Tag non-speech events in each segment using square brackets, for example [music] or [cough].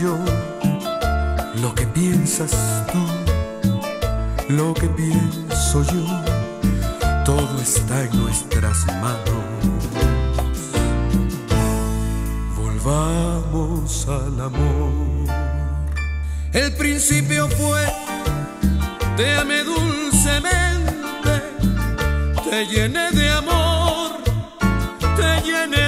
yo, lo que piensas tú, lo que pienso yo, todo está en nuestras manos. Volvamos al amor. El principio fue, te amé dulcemente, te llené de amor, te llené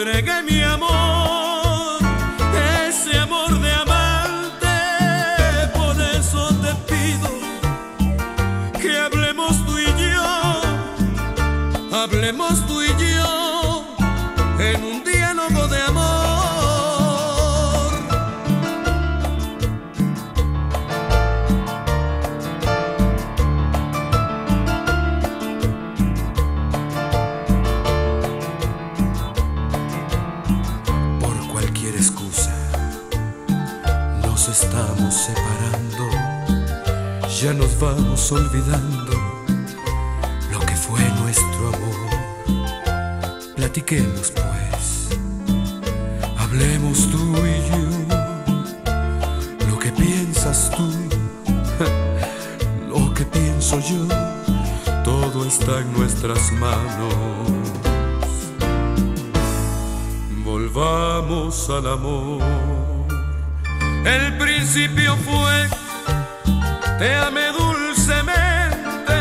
entregué mi amor, ese amor de amante. Por eso te pido que hablemos tú y yo. Hablemos tú y yo en un separando, ya nos vamos olvidando lo que fue nuestro amor. Platiquemos pues, hablemos tú y yo, lo que piensas tú, [laughs] lo que pienso yo, todo está en nuestras manos. Volvamos al amor. El principio fue, te amé dulcemente,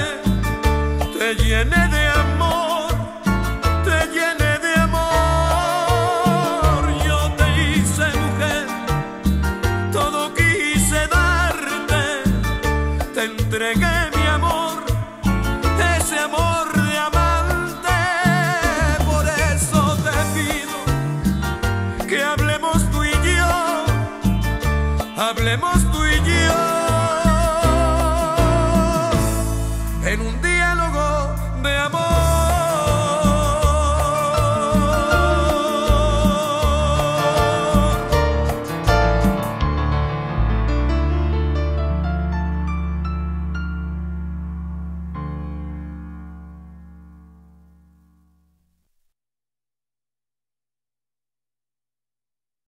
te llené de amor, te llené de amor. Yo te hice mujer, todo quise darte, te entregué. hablemos tú y yo en un diálogo de amor.